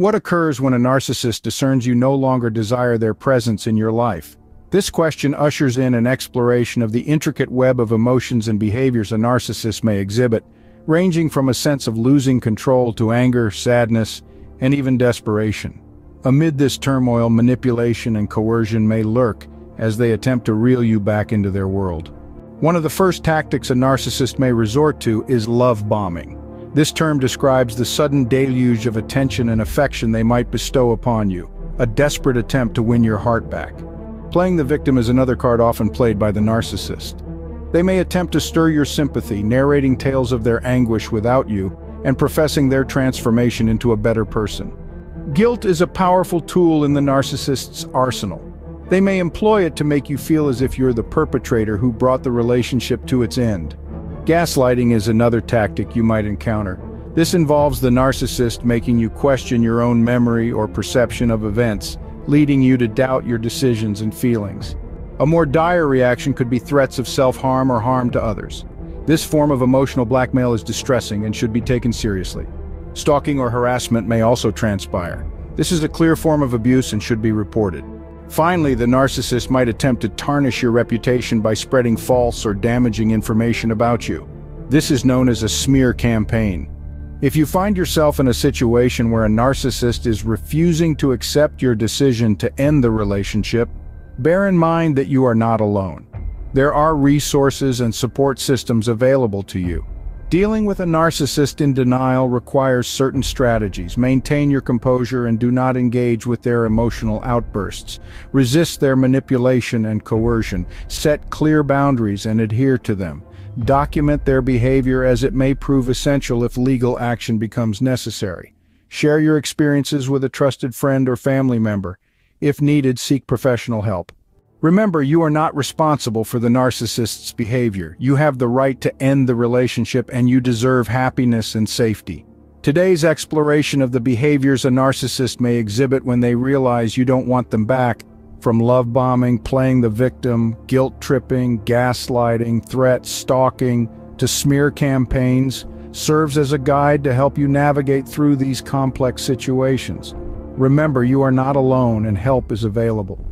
What occurs when a narcissist discerns you no longer desire their presence in your life? This question ushers in an exploration of the intricate web of emotions and behaviors a narcissist may exhibit, ranging from a sense of losing control to anger, sadness, and even desperation. Amid this turmoil, manipulation and coercion may lurk as they attempt to reel you back into their world. One of the first tactics a narcissist may resort to is love bombing. This term describes the sudden deluge of attention and affection they might bestow upon you, a desperate attempt to win your heart back. Playing the victim is another card often played by the narcissist. They may attempt to stir your sympathy, narrating tales of their anguish without you, and professing their transformation into a better person. Guilt is a powerful tool in the narcissist's arsenal. They may employ it to make you feel as if you're the perpetrator who brought the relationship to its end. Gaslighting is another tactic you might encounter. This involves the narcissist making you question your own memory or perception of events, leading you to doubt your decisions and feelings. A more dire reaction could be threats of self-harm or harm to others. This form of emotional blackmail is distressing and should be taken seriously. Stalking or harassment may also transpire. This is a clear form of abuse and should be reported. Finally, the narcissist might attempt to tarnish your reputation by spreading false or damaging information about you. This is known as a smear campaign. If you find yourself in a situation where a narcissist is refusing to accept your decision to end the relationship, bear in mind that you are not alone. There are resources and support systems available to you. Dealing with a narcissist in denial requires certain strategies. Maintain your composure and do not engage with their emotional outbursts. Resist their manipulation and coercion. Set clear boundaries and adhere to them. Document their behavior as it may prove essential if legal action becomes necessary. Share your experiences with a trusted friend or family member. If needed, seek professional help. Remember, you are not responsible for the narcissist's behavior. You have the right to end the relationship and you deserve happiness and safety. Today's exploration of the behaviors a narcissist may exhibit when they realize you don't want them back, from love bombing, playing the victim, guilt-tripping, gaslighting, threats, stalking, to smear campaigns, serves as a guide to help you navigate through these complex situations. Remember, you are not alone and help is available.